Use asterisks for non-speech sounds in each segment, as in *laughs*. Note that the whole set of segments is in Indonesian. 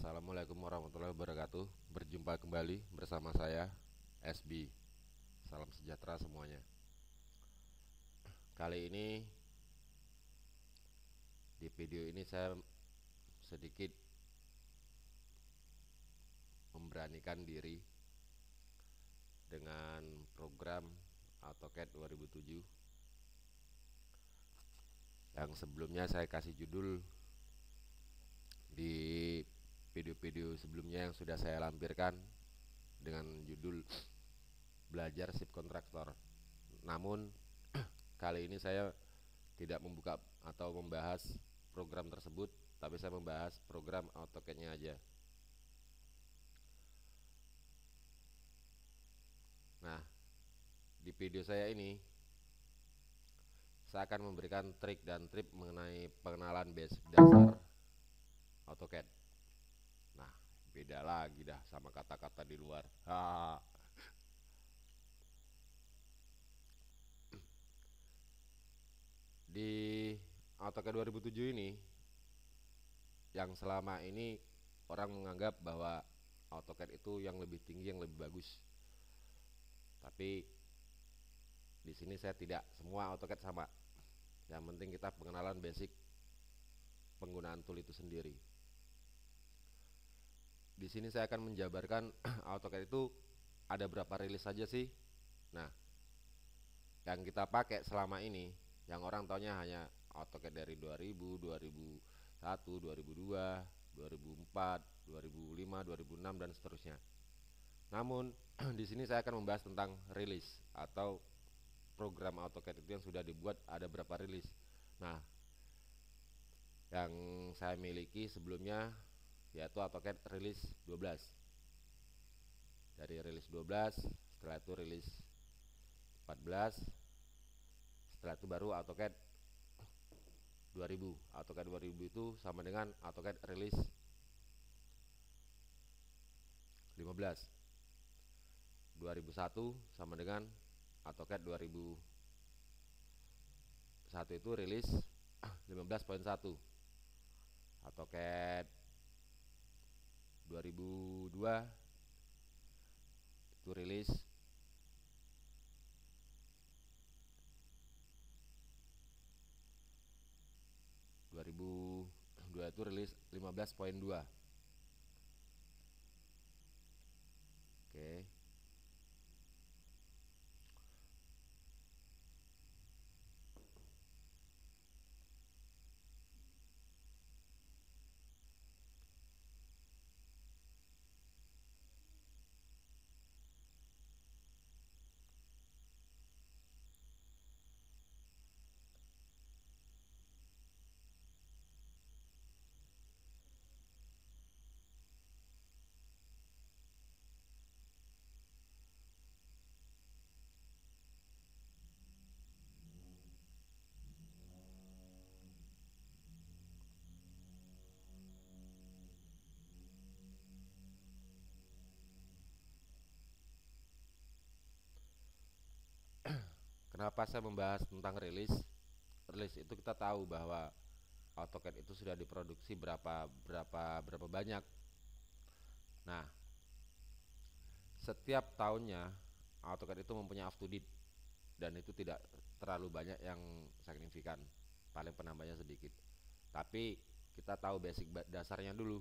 Assalamualaikum warahmatullahi wabarakatuh. Berjumpa kembali bersama saya SB. Salam sejahtera semuanya. Kali ini di video ini saya sedikit memberanikan diri dengan program AutoCAD 2007 yang sebelumnya saya kasih judul di video-video sebelumnya yang sudah saya lampirkan dengan judul belajar sip kontraktor. Namun *clears throat* kali ini saya tidak membuka atau membahas program tersebut, tapi saya membahas program AutoCAD-nya aja. Nah, di video saya ini saya akan memberikan trik dan trip mengenai pengenalan basic dasar AutoCAD. Beda lagi dah sama kata-kata di luar. Ha. Di AutoCAD 2007 ini yang selama ini orang menganggap bahwa AutoCAD itu yang lebih tinggi, yang lebih bagus. Tapi di sini saya tidak semua AutoCAD sama. Yang penting kita pengenalan basic penggunaan tool itu sendiri di sini saya akan menjabarkan *clears throat* AutoCAD itu ada berapa rilis saja sih. Nah, yang kita pakai selama ini, yang orang taunya hanya AutoCAD dari 2000, 2001, 2002, 2004, 2005, 2006 dan seterusnya. Namun *clears throat* di sini saya akan membahas tentang rilis atau program AutoCAD itu yang sudah dibuat ada berapa rilis. Nah, yang saya miliki sebelumnya yaitu AutoCAD rilis 12 dari rilis 12 setelah itu rilis 14 setelah itu baru AutoCAD 2000 AutoCAD 2000 itu sama dengan AutoCAD rilis 15 2001 sama dengan AutoCAD 2001 itu rilis *clears throat* 15.1 AutoCAD 2002 itu rilis. dua itu rilis 15.2 oke Kenapa saya membahas tentang rilis? Rilis itu kita tahu bahwa AutoCAD itu sudah diproduksi berapa berapa berapa banyak. Nah, setiap tahunnya AutoCAD itu mempunyai up to date dan itu tidak terlalu banyak yang signifikan, paling penambahnya sedikit. Tapi kita tahu basic dasarnya dulu.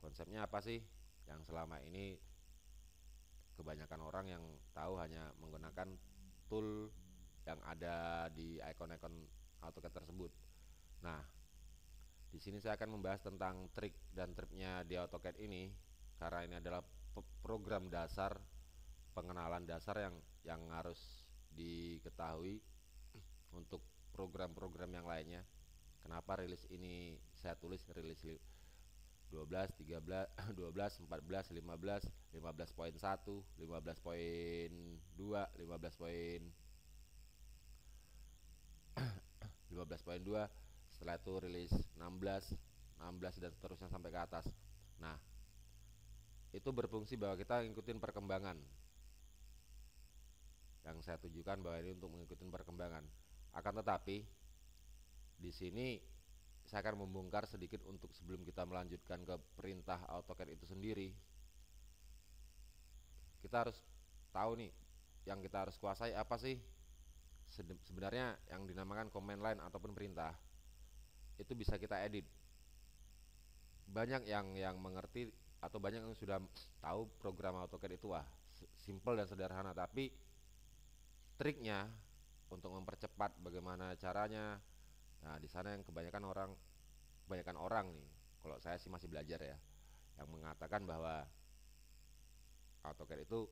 Konsepnya apa sih? Yang selama ini kebanyakan orang yang tahu hanya menggunakan tool yang ada di icon-icon AutoCAD tersebut. Nah, di sini saya akan membahas tentang trik dan triknya di AutoCAD ini karena ini adalah program dasar pengenalan dasar yang yang harus diketahui untuk program-program yang lainnya. Kenapa rilis ini saya tulis rilis 12, 13, 12, 14, 15, 15.1, 15.2, 15 poin 15.2 *clears throat* setelah itu rilis 16 16 dan seterusnya sampai ke atas. Nah itu berfungsi bahwa kita ngikutin perkembangan. Yang saya tujukan bahwa ini untuk mengikuti perkembangan. Akan tetapi di sini saya akan membongkar sedikit untuk sebelum kita melanjutkan ke perintah AutoCAD itu sendiri. Kita harus tahu nih yang kita harus kuasai apa sih? Sebenarnya yang dinamakan command line ataupun perintah itu bisa kita edit. Banyak yang yang mengerti atau banyak yang sudah tahu program AutoCAD itu wah simple dan sederhana. Tapi triknya untuk mempercepat bagaimana caranya nah di sana yang kebanyakan orang kebanyakan orang nih kalau saya sih masih belajar ya yang mengatakan bahwa AutoCAD itu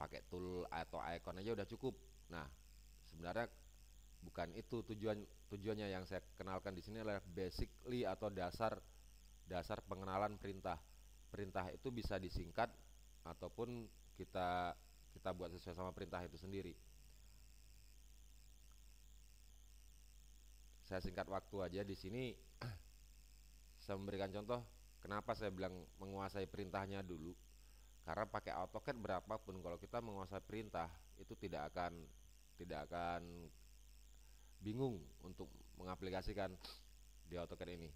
pakai tool atau icon aja udah cukup. Nah sebenarnya bukan itu tujuan tujuannya. Yang saya kenalkan di sini adalah basically atau dasar dasar pengenalan perintah. Perintah itu bisa disingkat ataupun kita kita buat sesuai sama perintah itu sendiri saya singkat waktu aja di sini *clears throat* saya memberikan contoh kenapa saya bilang menguasai perintahnya dulu? Karena pakai AutoCAD berapapun kalau kita menguasai perintah itu tidak akan tidak akan bingung untuk mengaplikasikan di AutoCAD ini.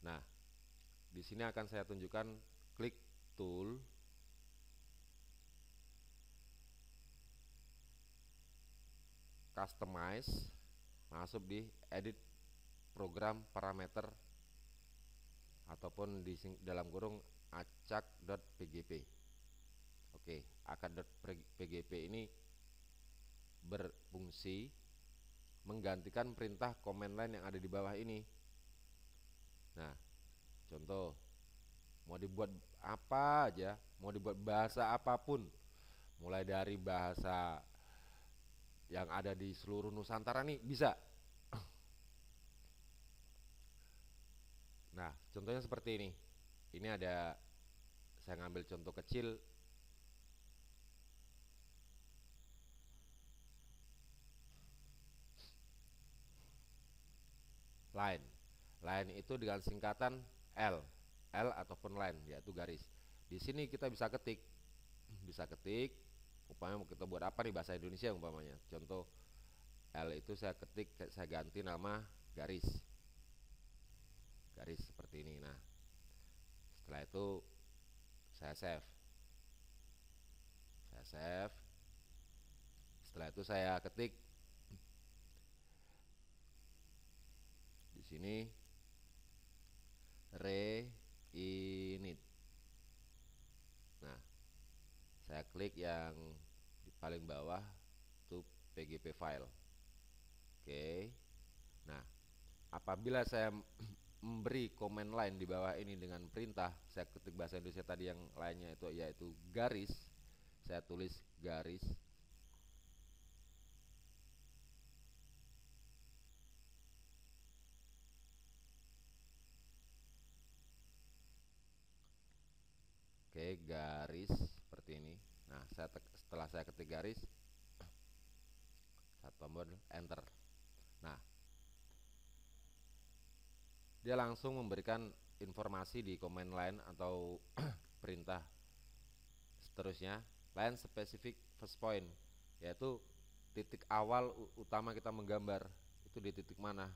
Nah, di sini akan saya tunjukkan klik tool. Customize masuk di edit program parameter ataupun di dalam kurung acak.pgp oke acak.pgp ini berfungsi menggantikan perintah command line yang ada di bawah ini. Nah contoh mau dibuat apa aja mau dibuat bahasa apa pun mulai dari bahasa yang ada di seluruh Nusantara nih bisa. Nah contohnya seperti ini. Ini ada saya ngambil contoh kecil. Line. Line itu dengan singkatan L. L ataupun line yaitu garis. Di sini kita bisa ketik. Bisa ketik umpamanya kita buat apa nih bahasa Indonesia umpamanya? Contoh L itu saya ketik saya ganti nama garis. Garis seperti ini. Nah setelah itu saya save. Saya save. Setelah itu saya ketik. Sini re init nah saya klik yang paling bawah itu pgp file. Oke. Nah apabila saya *clears throat* memberi command line di bawah ini dengan perintah saya ketik bahasa Indonesia tadi yang lainnya itu yaitu garis saya tulis garis. Oke, garis seperti ini. Nah, saya setelah saya ketik garis. Saya tombol enter. Nah, dia langsung memberikan informasi di command line atau *clears throat* perintah seterusnya. Line specific first point yaitu titik awal utama kita menggambar. Itu di titik mana?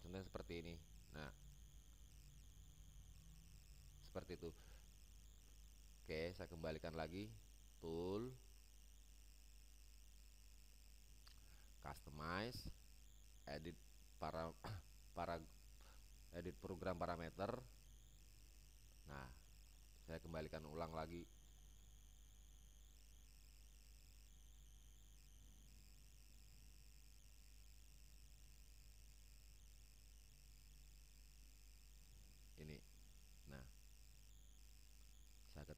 Contohnya seperti ini. Nah seperti itu. Oke, saya kembalikan lagi tool customize edit para *coughs* para edit program parameter. Nah, saya kembalikan ulang lagi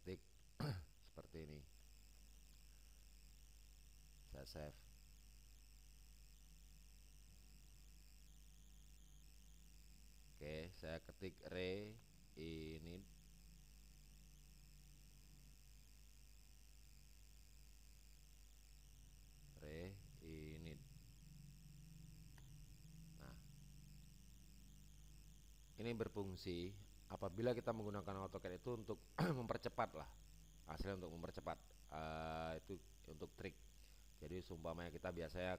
ketik seperti ini save oke saya ketik re ini. Re ini. Nah. Ini berfungsi apabila kita menggunakan AutoCAD itu untuk *clears throat* mempercepat lah hasilnya untuk mempercepat. Uh, itu untuk trik jadi sumpamanya kita biasanya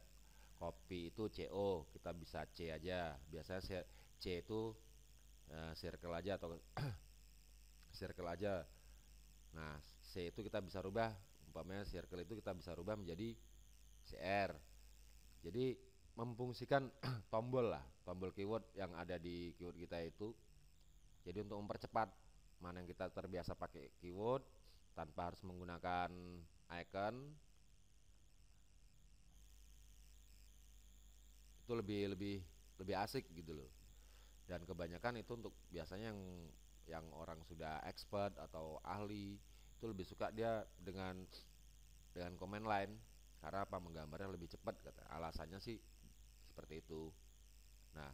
kopi itu CO kita bisa C aja. Biasanya C itu uh, circle aja atau *coughs* circle aja. Nah C itu kita bisa rubah. Umpamanya circle itu kita bisa rubah menjadi CR jadi memfungsikan *coughs* tombol lah tombol keyword yang ada di keyword kita itu. Jadi untuk mempercepat mana yang kita terbiasa pakai keyword tanpa harus menggunakan icon itu lebih lebih lebih asik gitu loh. Dan kebanyakan itu untuk biasanya yang yang orang sudah expert atau ahli itu lebih suka dia dengan dengan komen lain. Karena apa? Menggambarnya lebih cepat kata. Alasannya sih seperti itu. Nah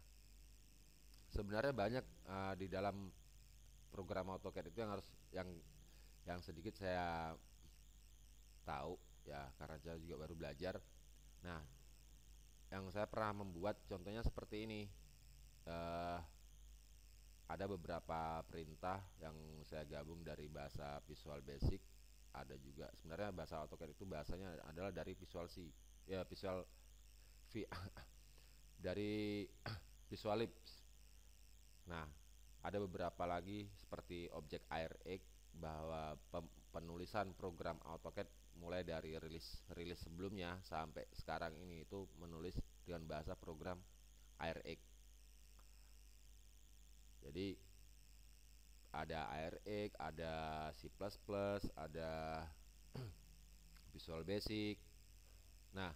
sebenarnya banyak uh, di dalam program AutoCAD itu yang harus yang yang sedikit saya tahu ya karena saya juga baru belajar. Nah yang saya pernah membuat contohnya seperti ini. Uh, ada beberapa perintah yang saya gabung dari bahasa Visual Basic. Ada juga sebenarnya bahasa AutoCAD itu bahasanya adalah dari Visual C ya Visual V *laughs* dari *clears throat* Visual Lips. Nah ada beberapa lagi seperti objek AirX bahwa penulisan program AutoCAD dari rilis rilis sebelumnya sampai sekarang ini itu menulis dengan bahasa program AirX jadi ada ARX, ada C++, ada *clears throat* Visual Basic. Nah,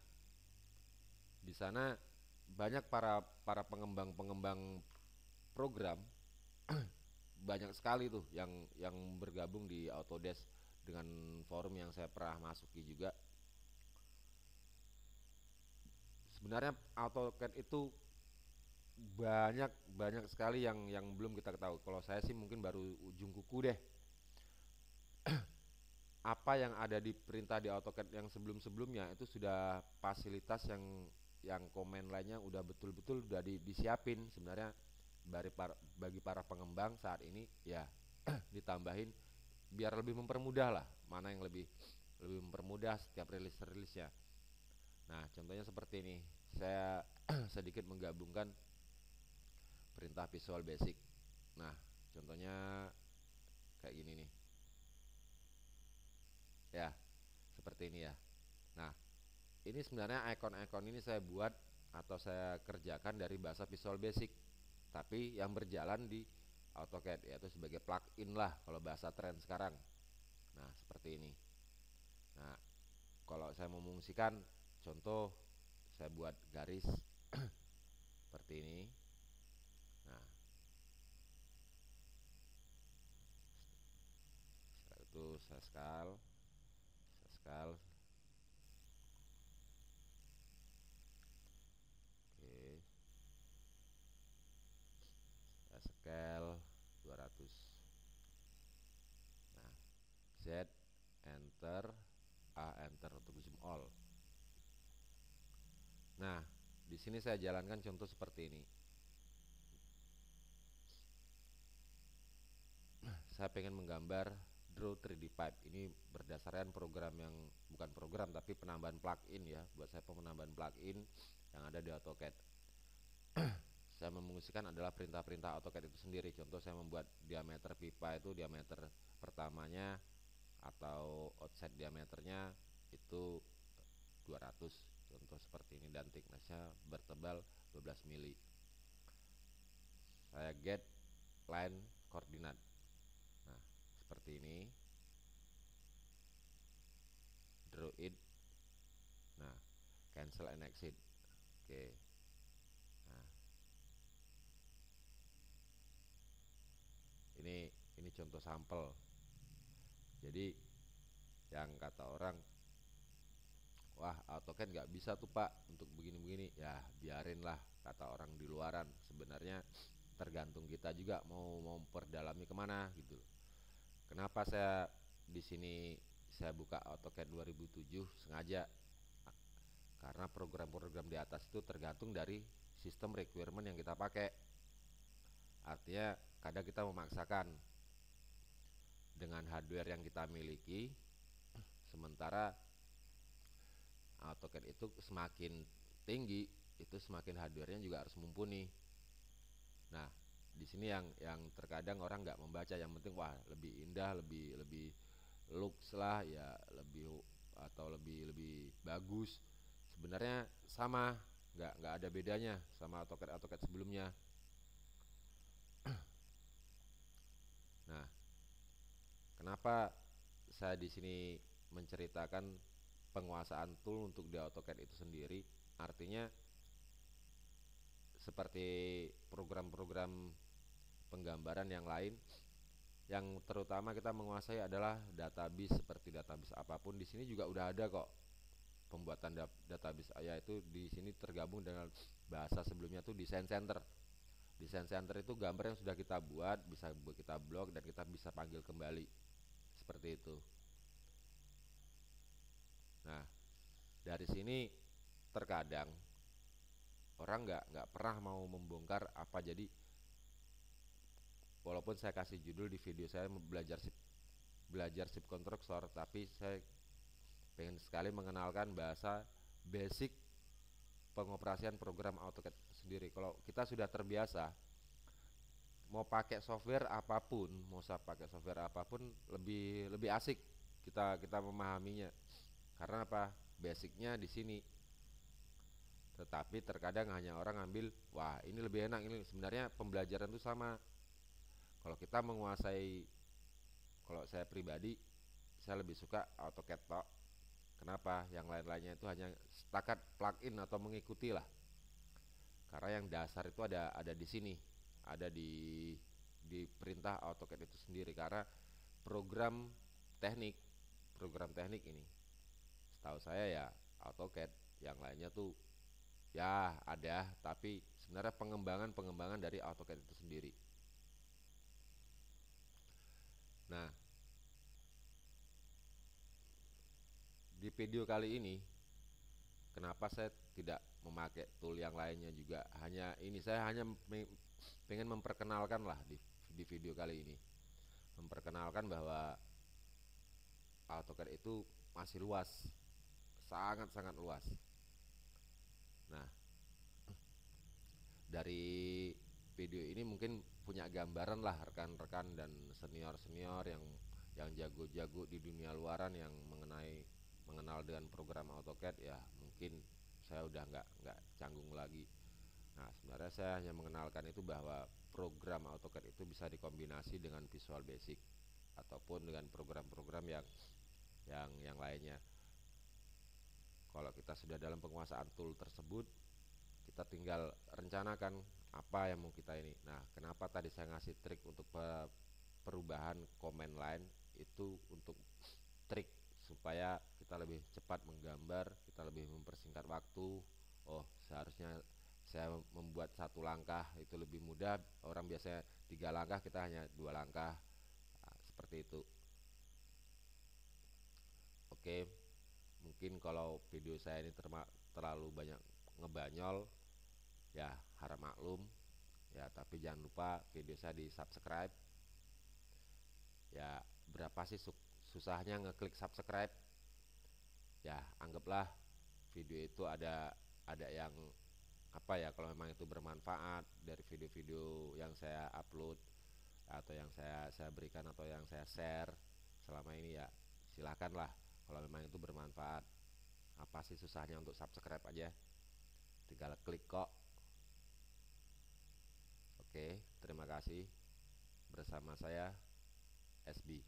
di sana banyak para para pengembang-pengembang program *clears throat* banyak sekali tuh yang yang bergabung di Autodesk dengan forum yang saya pernah masuki juga. Sebenarnya AutoCAD itu banyak banyak sekali yang yang belum kita ketahui. Kalau saya sih mungkin baru ujung kuku deh. *clears throat* Apa yang ada di perintah di AutoCAD yang sebelum-sebelumnya itu sudah fasilitas yang yang komen lainnya udah betul-betul udah di, disiapin sebenarnya bagi para, bagi para pengembang saat ini ya *clears throat* ditambahin biar lebih mempermudah lah mana yang lebih lebih mempermudah setiap rilis-rilisnya. Nah, contohnya seperti ini. Saya *clears throat* sedikit menggabungkan perintah visual basic nah contohnya kayak gini nih ya seperti ini ya nah ini sebenarnya icon-icon ini saya buat atau saya kerjakan dari bahasa visual basic tapi yang berjalan di AutoCAD yaitu sebagai plugin lah kalau bahasa tren sekarang. Nah seperti ini. Nah kalau saya memungsikan contoh saya buat garis *clears throat* seperti ini. Itu seskal seskal oke seskal 200 nah Z enter A enter untuk zoom all nah di sini saya jalankan contoh seperti ini. Saya pengen menggambar Draw 3D Pipe. Ini berdasarkan program yang bukan program tapi penambahan plugin ya. Buat saya penambahan plugin yang ada di AutoCAD. *clears throat* Saya memungsikan adalah perintah-perintah AutoCAD itu sendiri. Contoh saya membuat diameter pipa itu diameter pertamanya atau offset diameternya itu 200 contoh seperti ini. Dan thicknessnya bertebal 12 mili. Saya get line koordinat seperti ini. Draw it. Nah cancel and exit. Oke. Nah. Ini ini contoh sampel. Jadi yang kata orang AutoCAD nggak bisa tuh pak untuk begini-begini. Ya biarin lah kata orang di luaran. Sebenarnya tergantung kita juga mau mau perdalami ke mana gitu Kenapa saya di sini saya buka AutoCAD 2007 sengaja? Karena program-program di atas itu tergantung dari sistem requirement yang kita pakai. Artinya kadang kita memaksakan dengan hardware yang kita miliki sementara AutoCAD itu semakin tinggi itu semakin hardware-nya juga harus mumpuni. Nah di sini yang yang terkadang orang nggak membaca yang penting wah lebih indah lebih lebih looks lah ya lebih atau lebih lebih bagus. Sebenarnya sama nggak nggak ada bedanya sama AutoCAD AutoCAD sebelumnya. Nah kenapa saya di sini menceritakan penguasaan tool untuk di AutoCAD itu sendiri. Artinya seperti program-program penggambaran yang lain yang terutama kita menguasai adalah database seperti database apa pun. Di sini juga udah ada kok pembuatan database. Yaitu di sini tergabung dengan bahasa sebelumnya tuh design center. Design center itu gambar yang sudah kita buat bisa kita blok dan kita bisa panggil kembali. Seperti itu nah dari sini terkadang orang nggak nggak pernah mau membongkar apa. Jadi walaupun saya kasih judul di video saya belajar sip belajar sip konstruktor tapi saya pengen sekali mengenalkan bahasa basic pengoperasian program AutoCAD sendiri. Kalau kita sudah terbiasa mau pakai software apa pun mau saya pakai software apa pun lebih lebih asik kita kita memahaminya karena apa? Basicnya di sini. Tetapi terkadang hanya orang ambil wah ini lebih enak ini sebenarnya pembelajaran itu sama. Kalau kita menguasai kalau saya pribadi saya lebih suka AutoCAD tok. Kenapa? Yang lain-lainnya itu hanya setakat plugin atau mengikuti lah karena yang dasar itu ada ada di sini ada di di perintah AutoCAD itu sendiri. Karena program teknik program teknik ini setahu saya ya AutoCAD yang lainnya tuh ya ada tapi sebenarnya pengembangan-pengembangan dari AutoCAD itu sendiri. Nah di video kali ini kenapa saya tidak memakai tool yang lainnya juga? Hanya ini saya hanya pengen memperkenalkan lah di, di video kali ini. Memperkenalkan bahwa AutoCAD itu masih luas sangat-sangat luas Nah, dari video ini mungkin punya gambaran lah rekan-rekan dan senior-senior yang yang jago-jago di dunia luaran yang mengenai mengenal dengan program AutoCAD ya mungkin saya udah nggak nggak canggung lagi. Nah sebenarnya saya hanya mengenalkan itu bahwa program AutoCAD itu bisa dikombinasi dengan Visual Basic ataupun dengan program-program yang yang yang lainnya kalau kita sudah dalam penguasaan tool tersebut kita tinggal rencanakan apa yang mau kita ini. Nah kenapa tadi saya ngasih trik untuk perubahan komen line itu untuk trik supaya kita lebih cepat menggambar kita lebih mempersingkat waktu. Oh seharusnya saya membuat satu langkah itu lebih mudah. Orang biasanya tiga langkah kita hanya dua langkah. Nah, seperti itu. Oke mungkin kalau video saya ini terlalu banyak ngebanyol ya harap maklum. Ya tapi jangan lupa video saya di subscribe. Ya berapa sih susahnya ngeklik subscribe? Ya anggaplah video itu ada ada yang apa ya kalau memang itu bermanfaat dari video-video yang saya upload atau yang saya saya berikan atau yang saya share selama ini ya silakanlah kalau memang itu bermanfaat apa sih susahnya untuk subscribe aja? Tinggal klik kok. Oke terima kasih. Bersama saya SB